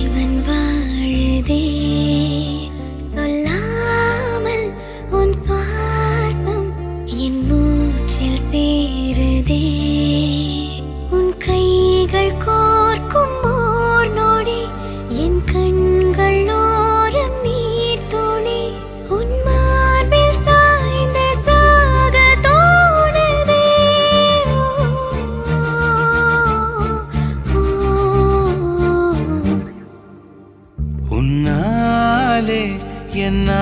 தேவன் வாழுதே. എന്നാലേ എന്നാ